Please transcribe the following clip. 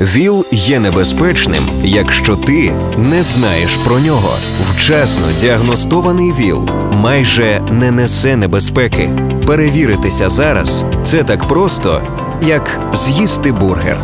ВІЛ є небезпечним, якщо ти не знаєш про нього. Вчасно діагностований ВІЛ майже не несе небезпеки. Перевіритися зараз це так просто, як з'їсти бургер.